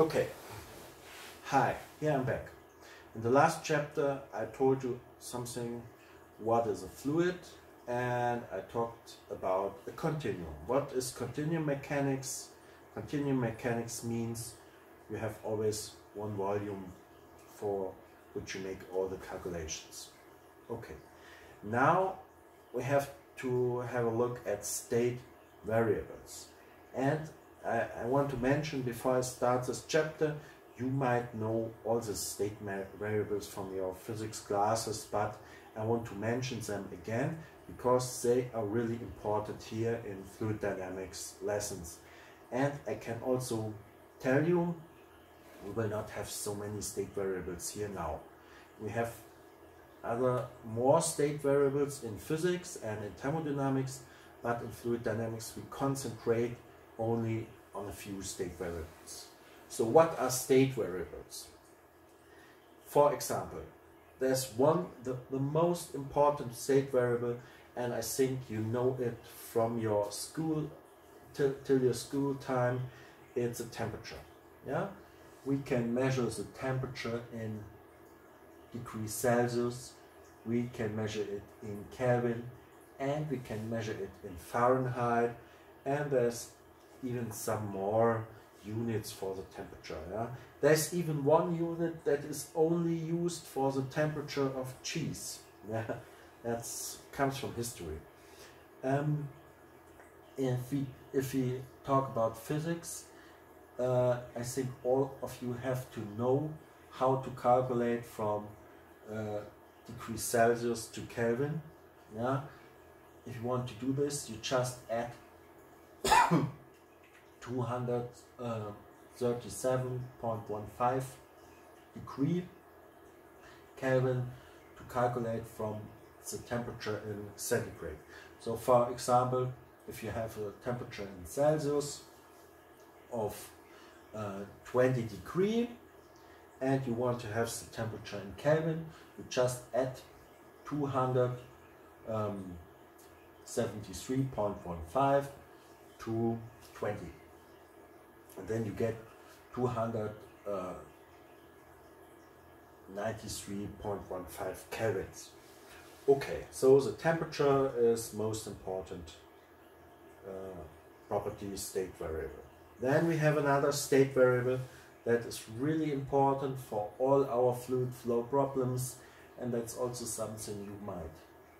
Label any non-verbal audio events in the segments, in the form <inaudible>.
Okay. Hi, here I'm back. In the last chapter, I told you something what is a fluid and I talked about a continuum. What is continuum mechanics? Continuum mechanics means you have always one volume for which you make all the calculations. Okay, now we have to have a look at state variables. And I, I want to mention before I start this chapter, you might know all the state variables from your physics classes, but I want to mention them again because they are really important here in fluid dynamics lessons. And I can also tell you we will not have so many state variables here now. We have other more state variables in physics and in thermodynamics, but in fluid dynamics we concentrate only on a few state variables. So what are state variables? For example, there's one, the, the most important state variable, and I think you know it from your school, till, till your school time, it's a temperature. Yeah, We can measure the temperature in degrees Celsius, we can measure it in Kelvin, and we can measure it in Fahrenheit, and there's even some more units for the temperature. Yeah? There's even one unit that is only used for the temperature of cheese. <laughs> Yeah? That comes from history. Um, if we if we talk about physics, uh, I think all of you have to know how to calculate from uh, degrees Celsius to Kelvin. Yeah, if you want to do this, you just add <coughs> <coughs> 237.15 degree Kelvin to calculate from the temperature in centigrade. So for example, if you have a temperature in Celsius of uh, 20 degree and you want to have the temperature in Kelvin, you just add 273.15 to 20 and then you get 293.15 kelvins. Okay, so the temperature is most important uh, property state variable. Then we have another state variable that is really important for all our fluid flow problems and that's also something you might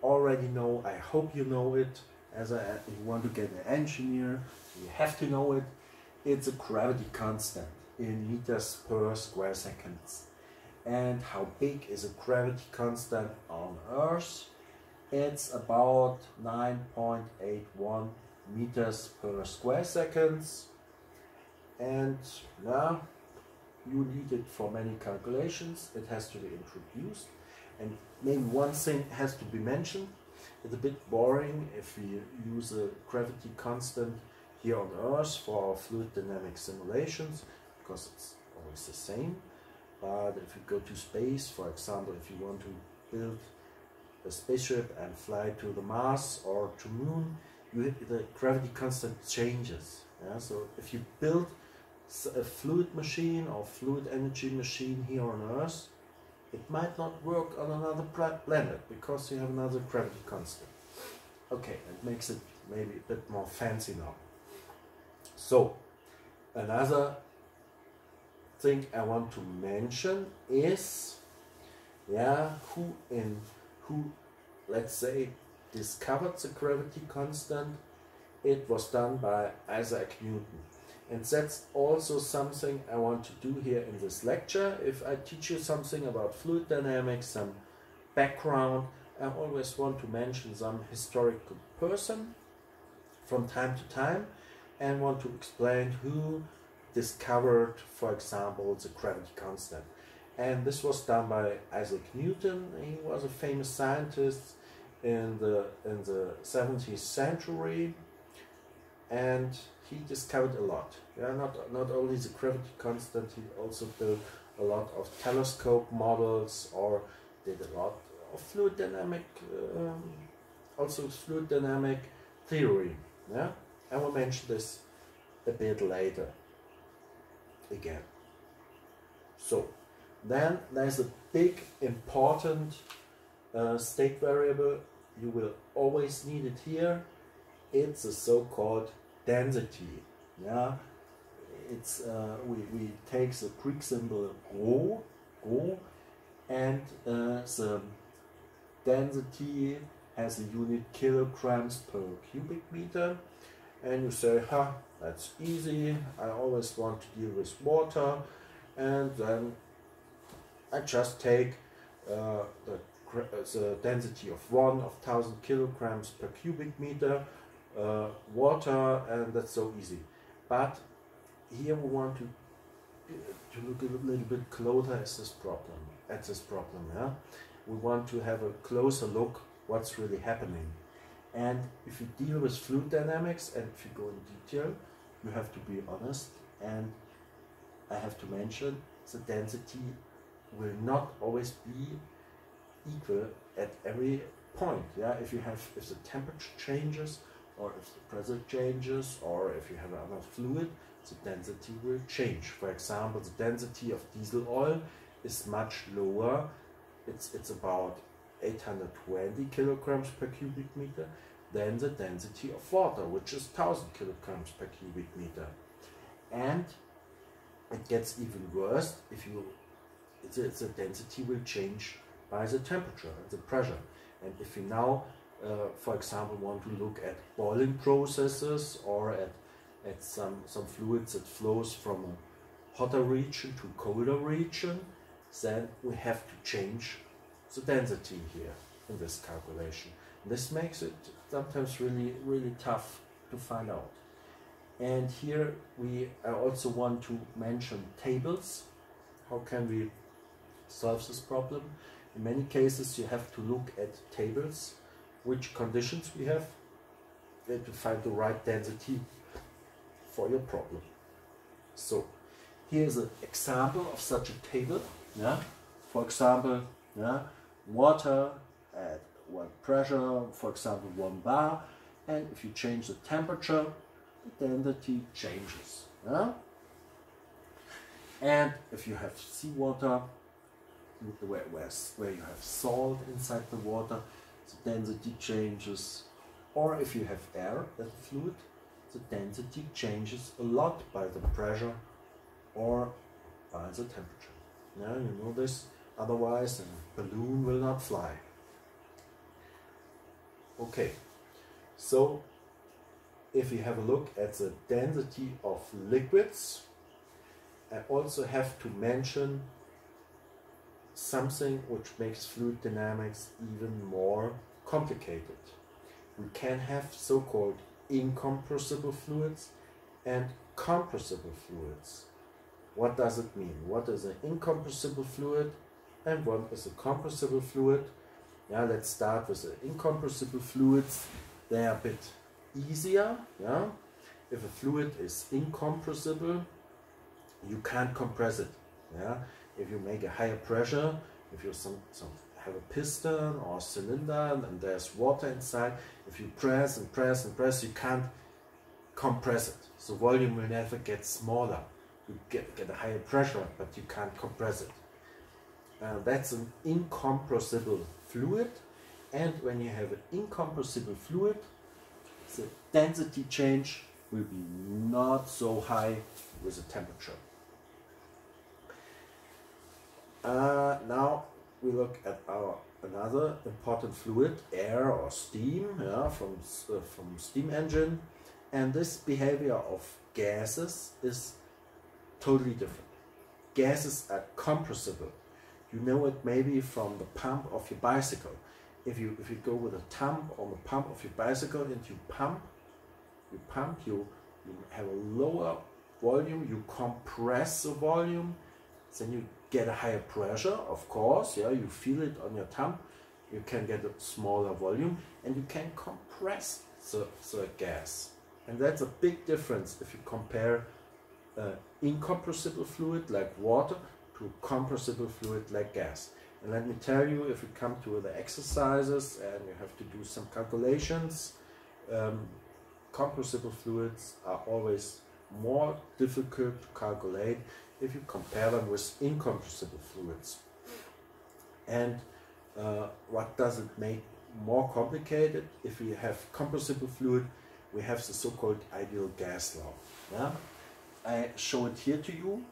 already know. I hope you know it as a, if you want to get an engineer, you have to know it it's a gravity constant in meters per square seconds. And how big is a gravity constant on Earth? It's about 9.81 meters per square seconds. And now you need it for many calculations. It has to be introduced. And maybe one thing has to be mentioned. It's a bit boring if we use a gravity constant here on Earth for fluid dynamic simulations because it's always the same. But if you go to space, for example, if you want to build a spaceship and fly to the Mars or to Moon, you, the gravity constant changes. Yeah? So if you build a fluid machine or fluid energy machine here on Earth, it might not work on another planet because you have another gravity constant. Okay, it makes it maybe a bit more fancy now. So, another thing I want to mention is, yeah, who in who, let's say, discovered the gravity constant. It was done by Isaac Newton. And that's also something I want to do here in this lecture. If I teach you something about fluid dynamics, some background, I always want to mention some historical person from time to time and want to explain who discovered, for example, the gravity constant. And this was done by Isaac Newton. He was a famous scientist in the in the 17th century, and he discovered a lot. Yeah, not not only the gravity constant, he also built a lot of telescope models or did a lot of fluid dynamic, um, also fluid dynamic theory. Yeah. I will mention this a bit later again. So then there's a big important uh, state variable. You will always need it here. It's a so-called density. Yeah, it's uh, we we take the Greek symbol rho, rho, and uh, the density has a unit kilograms per cubic meter. And you say, huh, that's easy. I always want to deal with water, and then I just take uh, the the density of one of thousand kilograms per cubic meter uh, water and that's so easy. But here we want to to look a little bit closer at this problem at this problem yeah? We want to have a closer look what's really happening and if you deal with fluid dynamics and if you go in detail you have to be honest. And I have to mention the density will not always be equal at every point yeah? If you have if the temperature changes or if the pressure changes or if you have another fluid the density will change. For example the density of diesel oil is much lower. It's it's about 820 kilograms per cubic meter than the density of water which is 1000 kilograms per cubic meter and it gets even worse if you the, the density will change by the temperature and the pressure. And if we now, uh, for example, want to look at boiling processes or at, at some, some fluids that flows from a hotter region to colder region, then we have to change the density here in this calculation. This makes it sometimes really, really tough to find out. And here we also want to mention tables. How can we solve this problem? In many cases you have to look at tables, which conditions we have to find the right density for your problem. So here's an example of such a table. Yeah? For example, yeah, water at one pressure, for example one bar, and if you change the temperature, the density changes. Yeah? And if you have seawater, where, where you have salt inside the water, the density changes. Or if you have air, that fluid, the density changes a lot by the pressure or by the temperature. Now you know this, otherwise the balloon will not fly. Okay, so if you have a look at the density of liquids, I also have to mention something which makes fluid dynamics even more complicated. We can have so-called incompressible fluids and compressible fluids. What does it mean? What is an incompressible fluid and one is a compressible fluid? Yeah, let's start with the incompressible fluids. They are a bit easier. Yeah, if a fluid is incompressible, you can't compress it. Yeah, if you make a higher pressure, if you some, some have a piston or a cylinder and there's water inside, if you press and press and press, you can't compress it. So volume will never get smaller. You get, get a higher pressure, but you can't compress it. Uh, that's an incompressible fluid. And when you have an incompressible fluid, the density change will be not so high with the temperature. Uh, now we look at our another important fluid, air or steam, yeah, from uh, from steam engine, and this behavior of gases is totally different. Gases are compressible. You know it maybe from the pump of your bicycle. If you if you go with a thumb on the pump of your bicycle and you pump, you pump, you you have a lower volume, you compress the volume, then you get a higher pressure, of course, yeah, you feel it on your thumb, you can get a smaller volume and you can compress the, the gas. And that's a big difference if you compare uh, incompressible fluid like water to compressible fluid like gas. And let me tell you, if you come to the exercises and you have to do some calculations, um, compressible fluids are always more difficult to calculate if you compare them with incompressible fluids. And uh, what does it make more complicated? If we have compressible fluid, we have the so-called ideal gas law. Yeah? I show it here to you.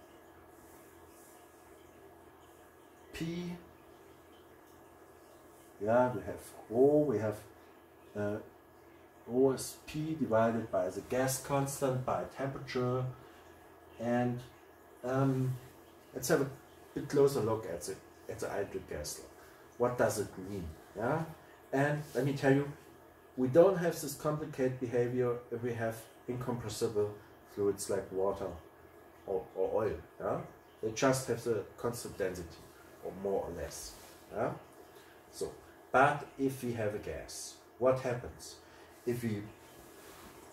P, yeah, we have rho, we have uh, rho is P divided by the gas constant by temperature and um, let's have a bit closer look at the, at the ideal gas law. What does it mean? Yeah? And let me tell you, we don't have this complicated behavior if we have incompressible fluids like water or, or oil. Yeah? They just have the constant density, or more or less. Yeah? So, but if we have a gas, what happens? If we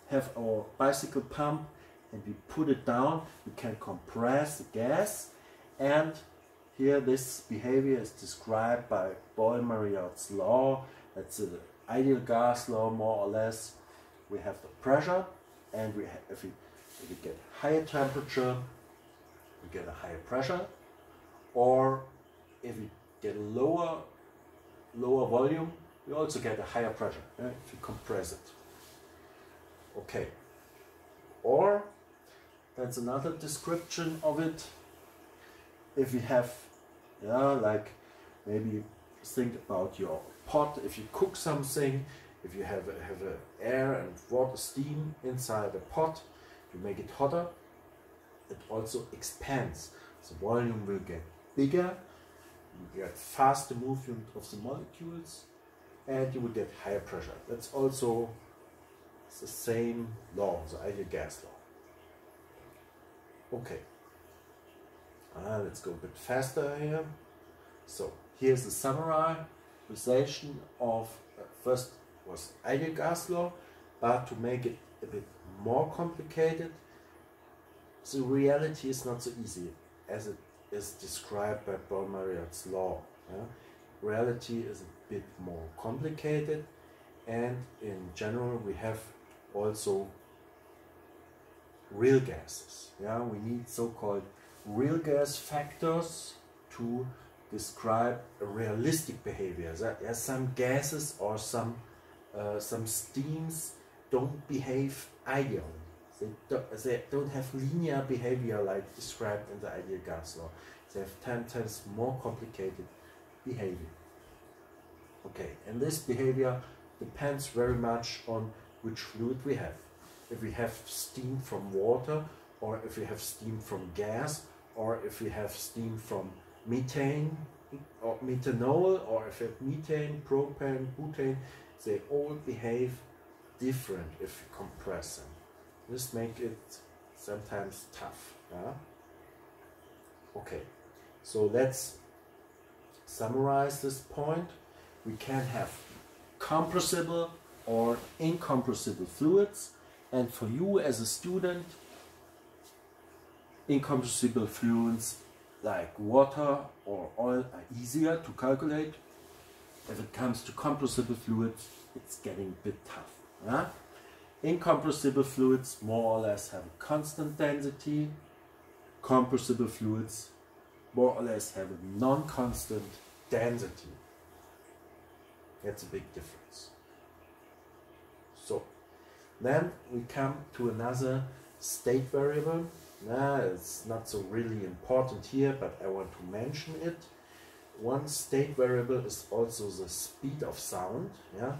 have our bicycle pump and we put it down, we can compress the gas and here this behavior is described by Boyle-Mariotte's law. That's the ideal gas law more or less. We have the pressure and we if, we, if we get higher temperature, we get a higher pressure or if we get lower lower volume, we also get a higher pressure yeah, if you compress it. Okay. Or that's another description of it. If you have, yeah, like maybe think about your pot. If you cook something, if you have a, have a air and water steam inside the pot, you make it hotter. It also expands. The volume will get bigger. You get faster movement of the molecules, and you would get higher pressure. That's also the same law, the ideal gas law. Okay. Uh, let's go a bit faster here. So here's the summarization of uh, first was ideal gas law, but to make it a bit more complicated, the reality is not so easy as it is described by Boyle-Mariotte's law. Yeah? Reality is a bit more complicated and in general we have also real gases. Yeah, we need so-called real gas factors to describe realistic behavior. There some gases or some uh, some steams don't behave ideally. They don't, they don't have linear behavior like described in the ideal gas law. They have 10 times more complicated behavior. Okay, and this behavior depends very much on which fluid we have if we have steam from water or if we have steam from gas or if we have steam from methane or methanol or if we have methane, propane, butane, they all behave different if you compress them. This make it sometimes tough. Okay, so let's summarize this point. We can have compressible or incompressible fluids and for you as a student, incompressible fluids like water or oil are easier to calculate. If it comes to compressible fluids, it's getting a bit tough. Incompressible fluids more or less have a constant density. Compressible fluids more or less have a non-constant density. That's a big difference. So then we come to another state variable. Nah, it's not so really important here, but I want to mention it. One state variable is also the speed of sound. Yeah,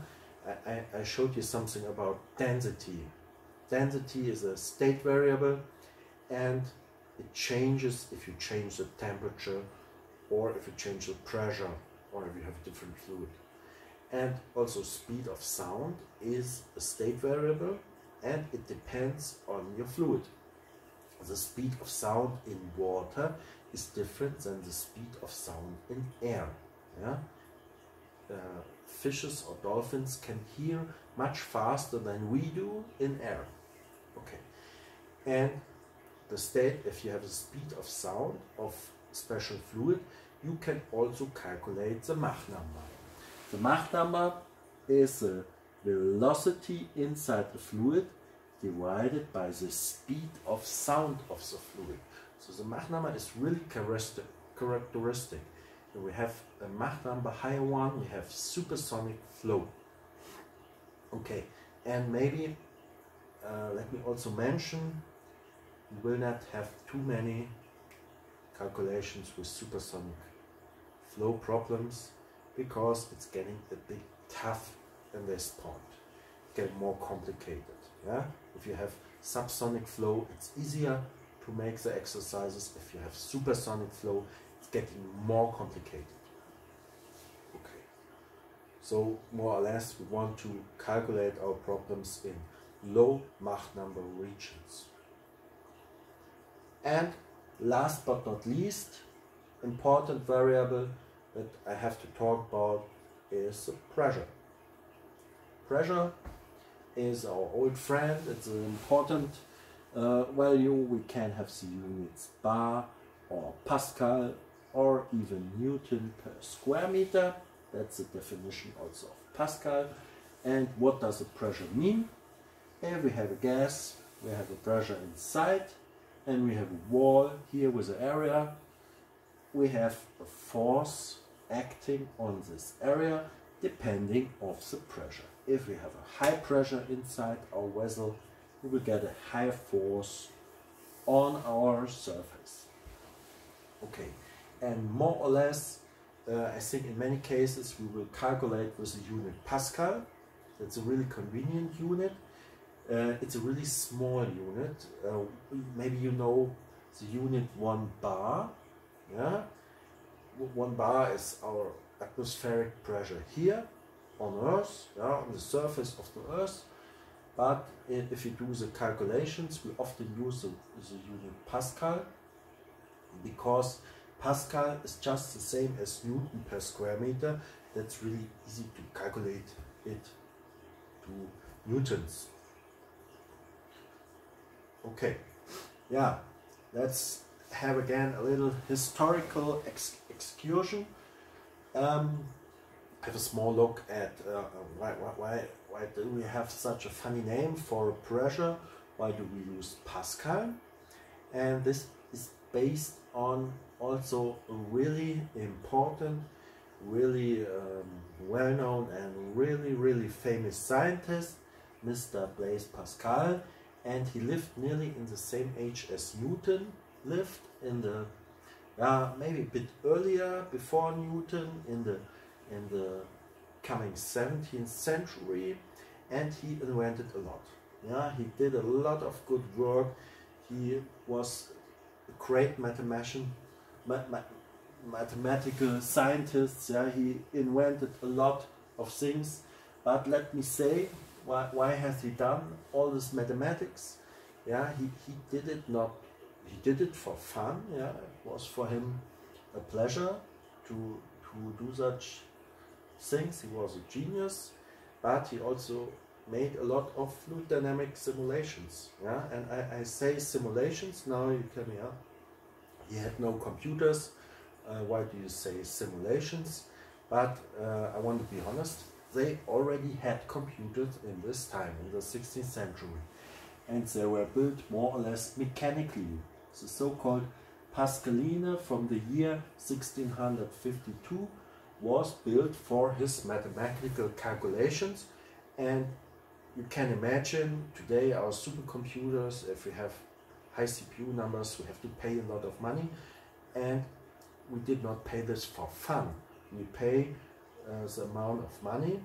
I, I, showed you something about density. Density is a state variable and it changes if you change the temperature or if you change the pressure or if you have a different fluid and also speed of sound is a state variable and it depends on your fluid. The speed of sound in water is different than the speed of sound in air. Yeah? Uh, fishes or dolphins can hear much faster than we do in air. Okay. And the state, if you have the speed of sound of special fluid, you can also calculate the Mach number. The Mach number is the velocity inside the fluid divided by the speed of sound of the fluid. So the Mach number is really characteristic. We have a Mach number higher one, we have supersonic flow. Okay, and maybe uh, let me also mention we will not have too many calculations with supersonic flow problems because it's getting a bit tough in this point. Get more complicated. Yeah, if you have subsonic flow, it's easier to make the exercises. If you have supersonic flow, it's getting more complicated. Okay, so more or less we want to calculate our problems in low Mach number regions. And last but not least, important variable that I have to talk about is pressure. Pressure is our old friend, it's an important uh, value. We can have the units bar or Pascal or even Newton per square meter. That's the definition also of Pascal. And what does the pressure mean? Here we have a gas, we have a pressure inside, and we have a wall here with an area. We have a force acting on this area depending of the pressure. If we have a high pressure inside our vessel, we will get a high force on our surface. Okay, and more or less, uh, I think in many cases we will calculate with the unit Pascal. That's a really convenient unit. Uh, it's a really small unit. Uh, maybe you know the unit 1 bar. Yeah, 1 bar is our atmospheric pressure here on Earth, yeah, on the surface of the Earth. But if you do the calculations, we often use the, the unit Pascal because Pascal is just the same as Newton per square meter. That's really easy to calculate it to Newtons. Okay, yeah, let's have again a little historical ex excursion. Um, have a small look at uh, why, why, why do we have such a funny name for pressure? Why do we use Pascal? And this is based on also a really important, really um, well-known and really, really famous scientist, Mr. Blaise Pascal. And he lived nearly in the same age as Newton lived in the, yeah, maybe a bit earlier, before Newton, in the in the coming 17th century and he invented a lot. Yeah, he did a lot of good work. He was great mathematician, ma ma mathematical scientist. Yeah, he invented a lot of things. But let me say, why, why has he done all this mathematics? Yeah, he, he did it not, he did it for fun. Yeah, it was for him a pleasure to, to do such things. He was a genius, but he also made a lot of fluid dynamic simulations. Yeah, and I, I say simulations now. You can yeah. He had no computers. Uh, why do you say simulations? But uh, I want to be honest. They already had computers in this time, in the 16th century, and they were built more or less mechanically. The so-called Pascalina from the year 1652 was built for his mathematical calculations and you can imagine today our supercomputers if we have high CPU numbers we have to pay a lot of money. And we did not pay this for fun. We pay uh, the amount of money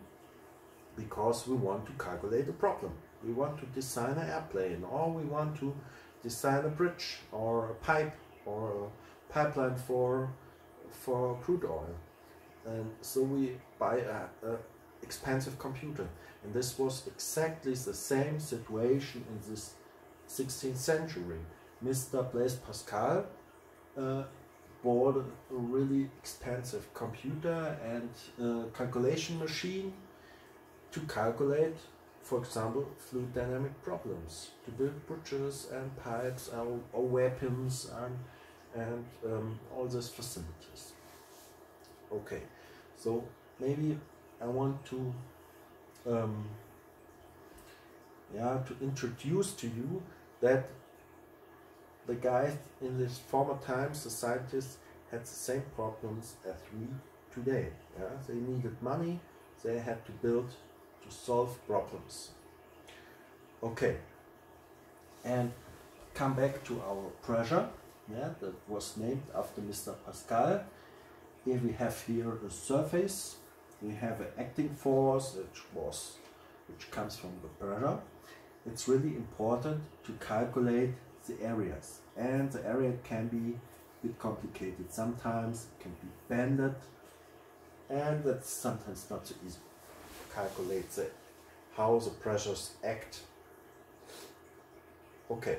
because we want to calculate a problem. We want to design an airplane or we want to design a bridge or a pipe or a pipeline for for crude oil. And so we buy a, a expensive computer. And this was exactly the same situation in this 16th century. Mr blaise pascal uh, bought a really expensive computer and calculation machine to calculate for example fluid dynamic problems to build bridges and pipes or, or weapons and and um, all these facilities. Okay so maybe I want to um, yeah to introduce to you that the guys in these former times, the scientists had the same problems as we today. Yeah? They needed money, they had to build to solve problems. Okay, and come back to our pressure, yeah, that was named after Mr. Pascal. Here we have here a surface, we have an acting force which was which comes from the pressure. It's really important to calculate the areas and the area can be a bit complicated. Sometimes it can be bended and that's sometimes not so easy to calculate the, how the pressures act. Okay.